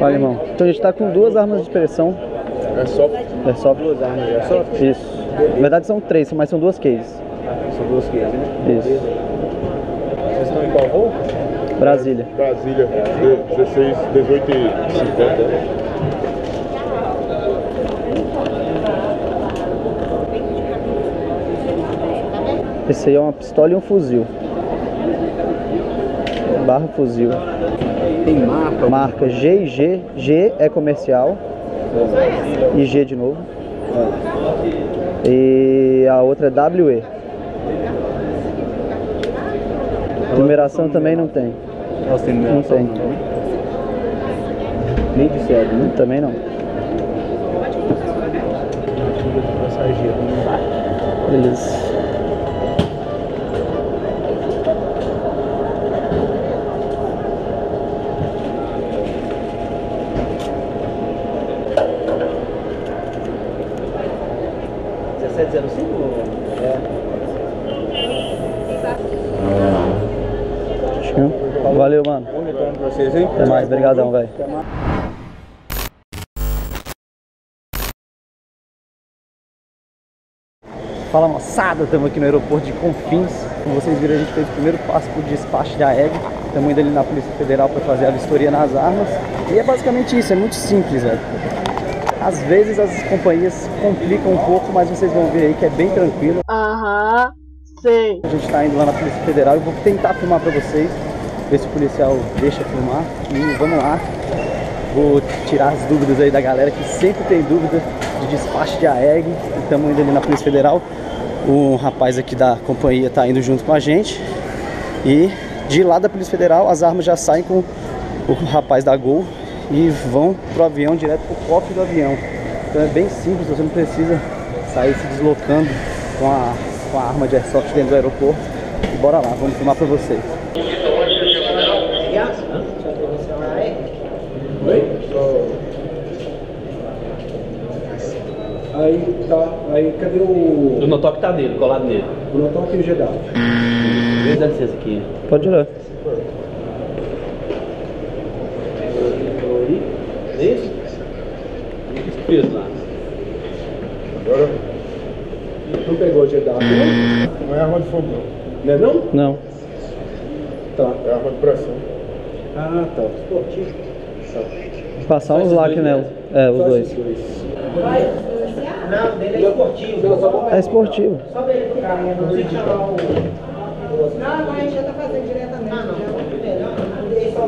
Fala, irmão. Então a gente tá com duas armas de expressão. É só É só duas armas, é só? Isso. Na verdade são três, mas são duas cases. São duas cases, né? Isso. Vocês estão em qual voo? Brasília. Brasília, de- 16, 18 e 50. Esse aí é uma pistola e um fuzil. Barra fuzil. Tem mapa. Marca G e G. G é comercial. E G de novo. E a outra é WE. Numeração também não tem. Nossa, tem Não numeração, tem. né? Nem de série, né? Também não. Beleza. Show. Valeu, mano. Bom retorno pra vocês, hein? Até mais, brigadão, velho. Fala moçada, estamos aqui no aeroporto de Confins. Como vocês viram, a gente fez o primeiro passo por despacho da EG. Estamos indo ali na Polícia Federal para fazer a vistoria nas armas. E é basicamente isso, é muito simples, velho. Às vezes as companhias complicam um pouco, mas vocês vão ver aí que é bem tranquilo. Aham, sei. A gente está indo lá na Polícia Federal e vou tentar filmar para vocês, ver se o policial deixa filmar. E vamos lá. Vou tirar as dúvidas aí da galera que sempre tem dúvida de despacho de AEG. Estamos indo ali na Polícia Federal. Um rapaz aqui da companhia está indo junto com a gente. E de lá da Polícia Federal as armas já saem com o rapaz da Gol e vão pro avião direto pro cofre do avião. Então é bem simples, você não precisa sair se deslocando com a, com a arma de airsoft dentro do aeroporto. E bora lá, vamos filmar pra vocês. Aí tá, aí cadê o. O notoque tá nele, colado nele. O Notok e o Jeddah? Dá licença aqui. Pode ir lá. Isso? Esse peso lá. Agora Tu pegou o Jeddah, né? não é arma de fogo, não. Não é não? Não. Tá. É arma de pressão. Ah, tá. Esportivo. Passar uns esses lac nela. É, os dois. dois. Não, dele é esportivo. Não, É esportivo. Só pra ele ficar, né? Não tem que chamar o... Não, agora a gente já tá fazendo diretamente. Ah, não. Melhor. Eles só.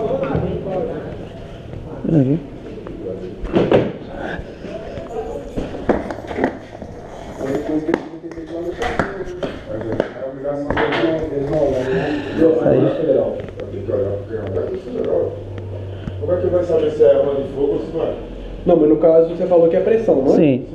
Uhum. Vão olhar, né? Aí. Como é que vai saber se é arma de fogo ou se não é? Não, mas no caso você falou que é pressão, não é? Sim.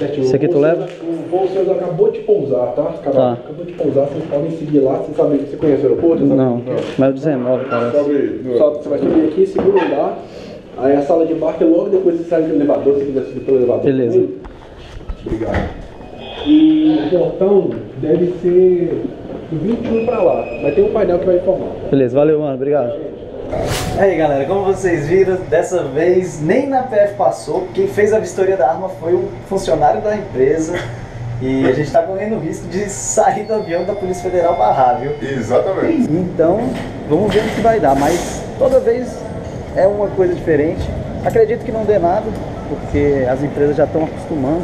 Esse aqui tu leva? O voo seu acabou de pousar, tá? Acabou, Tá. acabou de pousar, vocês podem seguir lá. Você sabe, você conhece o aeroporto? Sabe? Não. Mas o 19 parece. Sobe Só, você vai subir aqui, segundo andar. Aí a sala de embarque é logo depois você sai do elevador, se quiser subir pelo elevador. Beleza. também. Obrigado. E o portão deve ser do 21 pra lá. Vai ter um painel que vai informar. Beleza, valeu, mano. Obrigado. Aí, galera, como vocês viram, dessa vez nem na PF passou. Quem fez a vistoria da arma foi um funcionário da empresa. E a gente tá correndo o risco de sair do avião da Polícia Federal barrar, viu? Exatamente. Então, vamos ver o que vai dar. Mas toda vez é uma coisa diferente. Acredito que não dê nada, porque as empresas já estão acostumando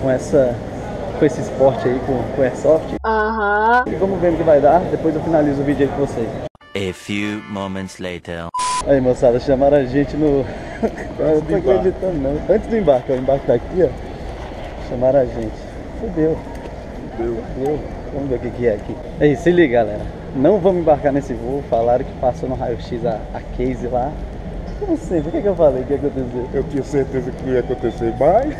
com essa com esse esporte aí, com, com airsoft. Aham. E vamos ver o que vai dar. Depois eu finalizo o vídeo aí com vocês. A few moments later. Aí, moçada, chamaram a gente no. Eu não tô acreditando, não. Antes do embarque, o embarque tá aqui, ó. Chamaram a gente. Fudeu. Fudeu. Vamos ver o que, que é aqui. Aí, se liga, galera. Não vamos embarcar nesse voo. Falaram que passou no raio-x a, a case lá. Como sempre, o que, que eu falei que ia acontecer? Eu tinha certeza que não ia acontecer mais.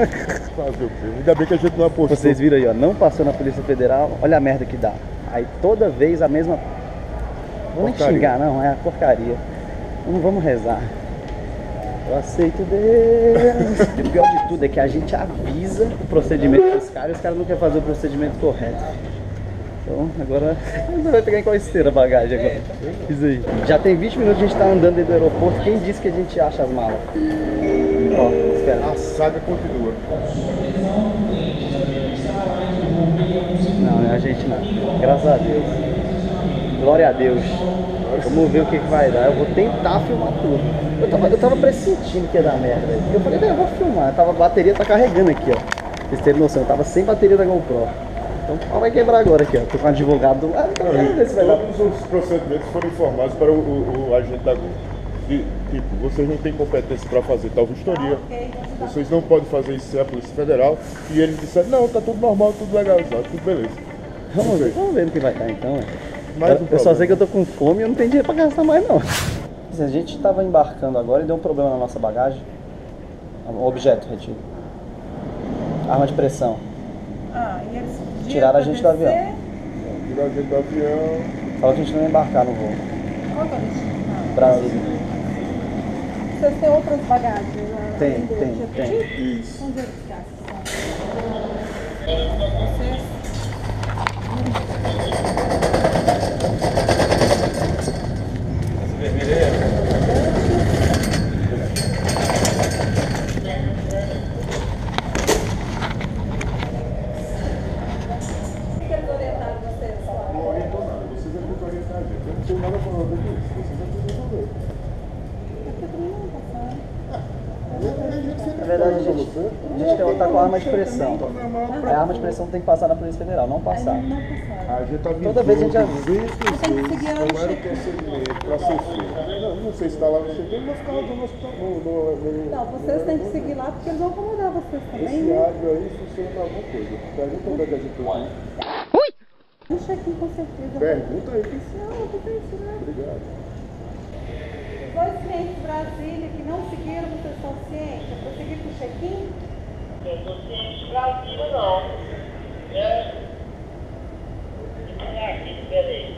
Fazer o quê? Ainda bem que a gente não apostou. Vocês viram aí, ó. Não passou na Polícia Federal. Olha a merda que dá. Aí toda vez a mesma. Porcaria. xingar, não. É a porcaria. Não vamos rezar. Eu aceito Deus. E o pior de tudo é que a gente avisa o procedimento dos caras e os caras não querem fazer o procedimento correto. Então, agora você vai pegar em qual esteira a bagagem agora? Isso aí. Já tem 20 minutos que a gente tá andando dentro do aeroporto. Quem disse que a gente acha as malas? Ó, espera. A saga continua. Não, é a gente não. Graças a Deus. Glória a Deus. Vamos ver o que, que vai dar. Eu vou tentar filmar tudo. Eu tava, eu tava pressentindo que ia dar merda. Eu falei, não, eu vou filmar. Tava, a bateria tá carregando aqui, ó. Pra vocês terem noção, eu tava sem bateria da GoPro. Então o pau vai quebrar agora aqui, ó. Tô com um advogado do lado. Então, se vai dar. Todos os procedimentos foram informados para o, o- o agente da. De, tipo, vocês não têm competência para fazer tal vistoria. Vocês não podem fazer isso sem a Polícia Federal. E eles disseram, não, tá tudo normal, tudo legalizado, tudo beleza. Vamos ver, vamos ver no que vai dar então. Mais eu, um eu só sei que eu tô com fome e eu não tenho dinheiro pra gastar mais não. A gente tava embarcando agora e deu um problema na nossa bagagem. Um objeto retido. Arma de pressão. Ah, e eles Tiraram a gente do avião. Tirar a gente do avião. Falou que a gente não ia embarcar no voo. Qual que é o destino? Brasília. Vocês têm outras bagagens? né? Tem, tem, tem. de- Isso. Vamos verificar se são. Vocês. Eles orientaram vocês lá. Não orientou nada. A gente. Eu tenho nada para fazer com isso. Vocês é que resolver. Porque também não tá passando. Na verdade, a gente, a gente tem, tá com arma de pressão. A arma de pressão tem que passar na Polícia Federal, não passar. Não. A gente avisou Toda vez a gente avisa. 200 Tem que vezes seguir a como era o procedimento para ser feito. Não, não sei se está lá no check, mas ficava no hospital. No, no, no, Não, vocês têm que seguir lá porque eles vão acomodar vocês também, Esse né? árbitro aí funciona para alguma coisa. Pergunta onde é que a gente pode Um check-in com certeza. Pergunta aí. Que tem isso, né? Obrigado. Dois clientes de Brasília que não seguiram, vocês estão cientes? É prosseguir com o check-in? Brasil não. É. É aqui, beleza.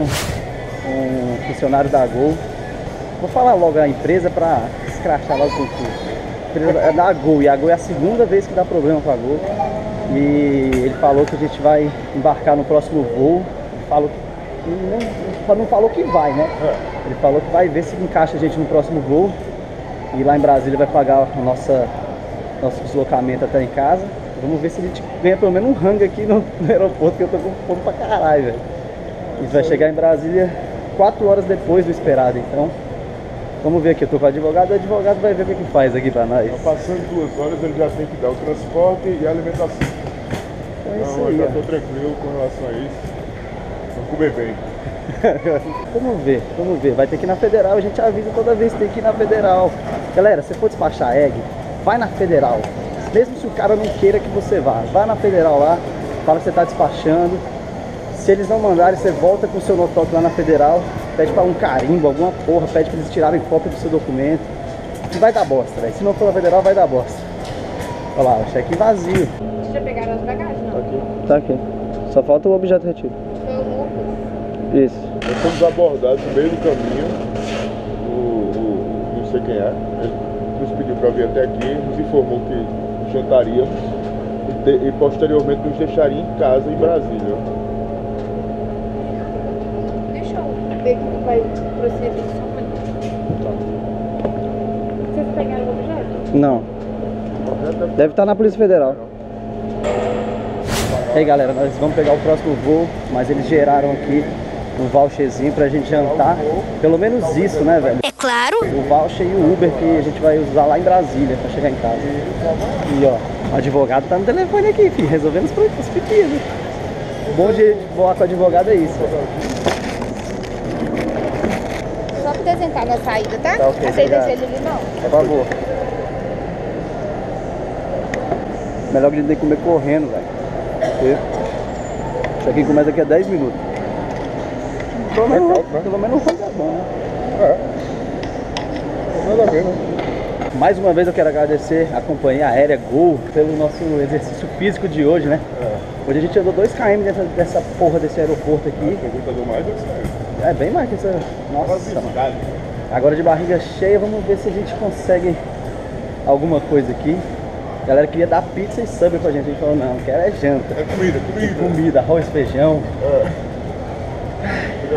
Um funcionário da Gol. Vou falar logo a empresa pra escrachar logo com tudo. A empresa é da Gol e a Gol é a segunda vez que dá problema com a Gol. E ele falou que a gente vai embarcar no próximo voo. Ele falou que não, não falou que vai, né? Ele falou que vai ver se encaixa a gente no próximo voo. E lá em Brasília vai pagar a nossa, nosso deslocamento até em casa. Vamos ver se a gente ganha pelo menos um rango aqui no, no aeroporto, que eu tô com fome pra caralho, velho. Gente vai chegar em Brasília quatro horas depois do esperado, então. Vamos ver aqui, eu tô com o advogado, o advogado vai ver o que, que faz aqui pra nós. Então, passando duas horas, ele já tem que dar o transporte e a alimentação. Então é isso Então, eu aí, já ó. estou tranquilo com relação a isso. Vamos comer bem. Vamos ver, vamos ver. Vai ter que ir na federal, a gente avisa toda vez que tem que ir na federal. Galera, se for despachar egg, vai na federal. Mesmo se o cara não queira que você vá, vai na federal lá, fala que você está despachando. Se eles não mandarem, você volta com o seu notório lá na federal, pede para um carimbo, alguma porra, pede para eles tirarem cópia do seu documento. E vai dar bosta, velho. Se não for na federal, vai dar bosta. Olha lá, o cheque vazio. Vocês já pegaram as bagagens, não? Tá aqui. Só falta o objeto retido. Isso. Nós fomos abordados no meio do caminho. O, o- não sei quem é. Ele nos pediu para vir até aqui, nos informou que jantaríamos e, te- e posteriormente nos deixaria em casa em Brasília. Deixa eu ver como vai proceder só um minuto. Vocês pegaram o objeto? Não. Deve estar na Polícia Federal. E aí galera, nós vamos pegar o próximo voo, mas eles geraram aqui um voucherzinho pra gente jantar. Pelo menos isso, né, velho? É claro. O voucher e o Uber que a gente vai usar lá em Brasília pra chegar em casa. E ó, o advogado tá no telefone aqui, filho, resolvendo os pro- os pepinos. O bom de voar com o advogado é isso. Só pra vocês entrar na saída, tá? Tá ok, Aceita gelo ali, não? Por favor. Melhor que a gente tem que comer correndo, velho. Isso aqui começa daqui a 10 minutos. Pelo menos, calmo, né? pelo menos um é bom, né? É. Nada a ver, né? Mais uma vez eu quero agradecer a companhia aérea Gol pelo nosso exercício físico de hoje, né? Hoje a gente andou 2km dentro dessa porra desse aeroporto aqui. Pergunta do mais. É bem mais que essa. Nossa, mano. Agora de barriga cheia, vamos ver se a gente consegue alguma coisa aqui. A galera queria dar pizza e sub pra gente. A gente falou, não, quero é janta. É comida, comida. Comida, arroz, feijão. É.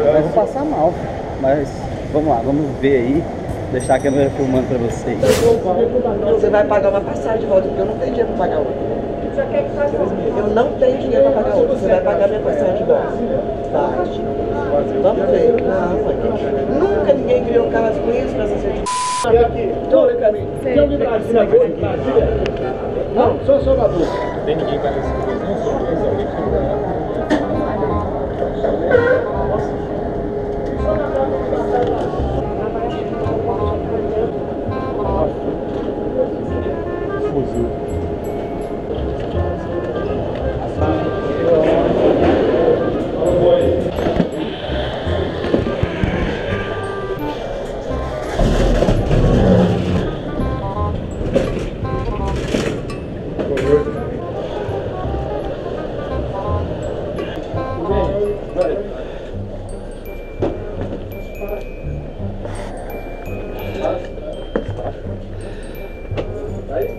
Mas vou passar mal. Mas vamos lá, vamos ver aí. Deixar a câmera filmando pra vocês. Você vai pagar uma passagem de volta, porque eu não tenho dinheiro pra pagar outra. Só quer que faça Eu não tenho dinheiro pra pagar outra. Você vai pagar minha passagem de volta. Tá. Vamos ver. Não. Nunca ninguém criou caso com isso, mas assim. Tudo, caminho. Tem alguém pra Não, só Salvador. Tem ninguém para esse coisa, não sou dois, alguém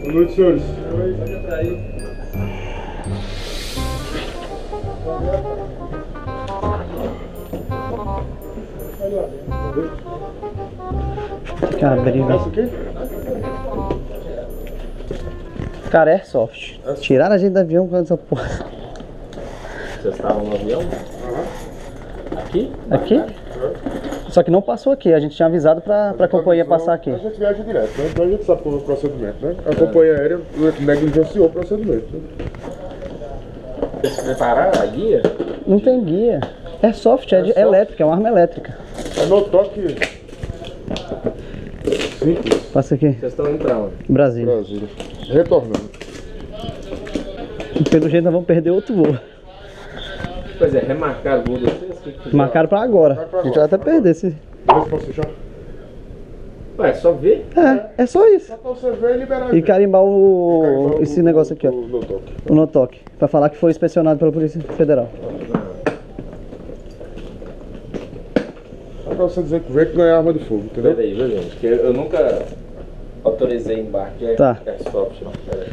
Boa noite, senhores. Cara, abri, Essa aqui? Cara, é soft. Tiraram a gente do avião com essa porra. Vocês estavam no avião? Aqui? Aqui? Só que não passou aqui, a gente tinha avisado pra, pra companhia passar aqui. A gente viaja direto, né? Então a gente sabe é o procedimento, né? A companhia aérea negligenciou o procedimento. Né? Vocês prepararam a guia? Não tem guia. É soft, é, de, é elétrica, é uma arma elétrica. É no toque. Simples. Passa aqui, Vocês estão indo pra onde? Brasília. Brasília. Retornando. Pelo jeito nós vamos perder outro voo. Pois é, remarcaram o voo de vocês? O? Marcaram pra agora. A gente vai até perder já? Ué, só ver. É, é só isso. Só pra você ver e liberar. E carimbar o. esse negócio aqui, ó. O no toque. O notoque. Pra falar que foi inspecionado pela Polícia Federal. Só pra você dizer que veio que não é arma de fogo, entendeu? Peraí, viu, gente? Que eu nunca autorizei embarque de Tá. airsoft, não. Peraí.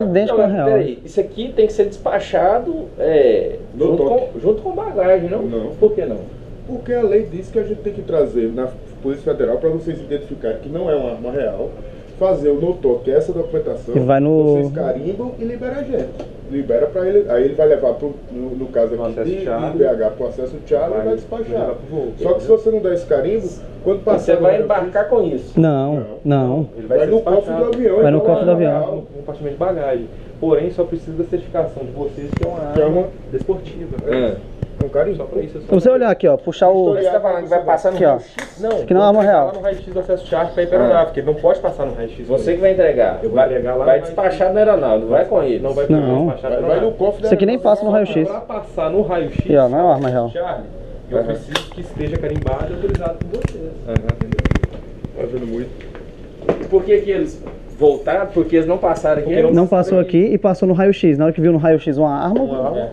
Idêntico Não, ao mas real. peraí, isso aqui tem que ser despachado é, junto, com, junto com bagagem, não? Não. Por que não? Porque a lei diz que a gente tem que trazer na Polícia Federal para vocês identificarem que não é uma arma real, fazer o no toque, essa documentação, E vai no- vocês carimbam e libera a gente. Libera para ele, aí ele vai levar pro, no, no caso aqui acesso de, de. BH para o acesso Charlie e vai despachar. Só que se você não der esse carimbo, quando passar Você vai embarcar com isso. Não, não. Ele vai, ser no cofre do avião. Vai no cofre do é avião. no compartimento de bagagem. Porém, só precisa da certificação de vocês que é uma é arma desportiva. É um. Só pra isso. Se só- você olhar aqui, ó, puxar o. Você tá falando que vai passar no Aqui, raio-x? Não, Isso aqui não é arma entregar real. lá no raio-x do acesso pra ir pra aeronave, porque ele não pode passar no raio-x. Você que vai entregar. Eu vou vai, entregar lá vai no despachar na aeronave, não vai com ele. Não vai Não. despachar na vai no cofre da Isso aqui nem passa no raio-x. Pra passar no raio-x, Aqui, ó, não é uma arma real. Charlie, eu preciso que esteja carimbado e autorizado por vocês. Tá vendo muito? Por que, que eles voltaram? Porque eles não passaram aqui. Porque Não passou aqui e passou no raio-x. Na hora que viu no raio-x uma arma, É.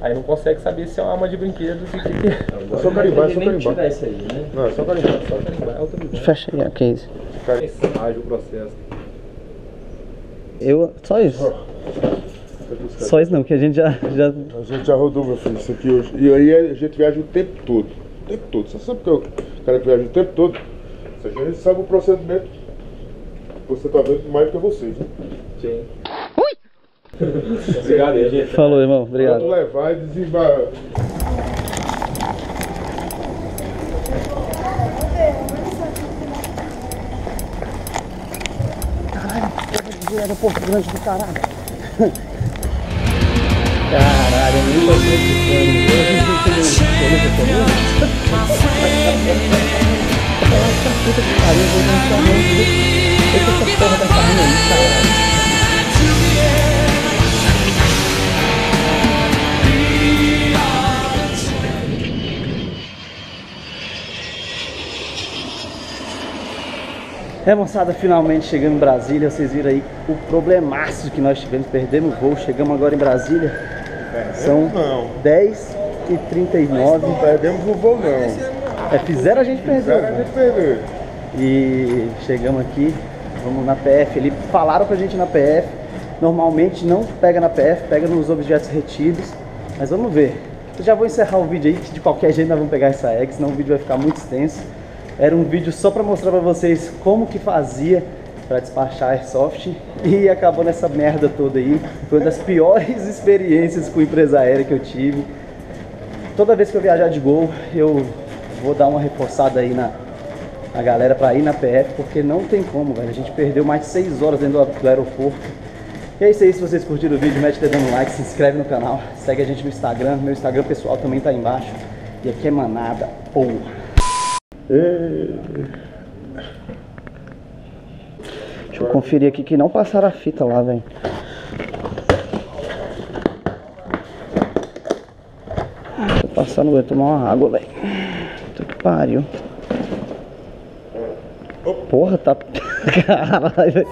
Aí não consegue saber se é uma arma de brinquedo, o que que é. É só carimbar, é só carimbar. tirar isso aí, né? Não, é só carimbar. Só carimbar, é fecha aí a case. Ágil o processo. Eu. Só isso. Só isso não, que a gente já. já... A gente já rodou, meu filho, isso aqui hoje. E aí a gente viaja o tempo todo. O tempo todo. Você sabe que eu cara que viaja o tempo todo? A gente sabe o procedimento. Você tá vendo mais do que vocês, né? Sim. Obrigado, aí, gente. Falou, irmão. Obrigado. Vamos levar e desembarcar. Aeroporto grande do caralho. Caralho, eu nem tô acreditando. Eu não tô acreditando. Puta que pariu, eu vou dar um chamão de Eita, essa porra dessa rua aí, caralho. É, moçada, finalmente chegando em Brasília. Vocês viram aí o problemaço que nós tivemos. Perdemos o voo, chegamos agora em Brasília. São Não. 10 e 39. Não perdemos o voo, não. É, fizeram a gente perder. Fizeram a gente perder. E chegamos aqui, vamos na PF. Eles falaram pra gente na PF. Normalmente não pega na PF, pega nos objetos retidos. Mas vamos ver. Eu já vou encerrar o vídeo aí, que de qualquer jeito nós vamos pegar essa egg, senão o vídeo vai ficar muito extenso. Era um vídeo só pra mostrar pra vocês como que fazia pra despachar Airsoft e acabou nessa merda toda aí. Foi uma das piores experiências com empresa aérea que eu tive. Toda vez que eu viajar de Gol, eu vou dar uma reforçada aí na, na galera pra ir na PF, porque não tem como, velho. A gente perdeu mais de 6 horas dentro do, aeroporto. E é isso aí, se vocês curtiram o vídeo, mete o dedo no like, se inscreve no canal, segue a gente no Instagram, meu Instagram pessoal também tá aí embaixo. E aqui é manada, porra. Deixa eu conferir aqui que não passaram a fita lá, velho. Tô passando, vou tomar uma água, velho. Puta que pariu. Porra, tá. Caralho, velho.